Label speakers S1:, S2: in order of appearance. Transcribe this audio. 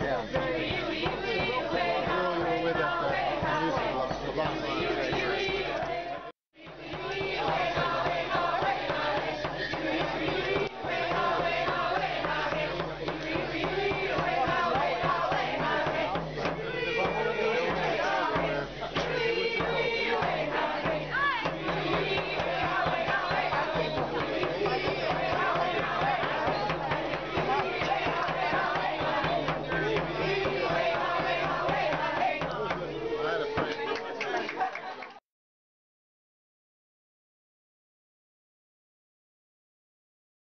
S1: Yeah.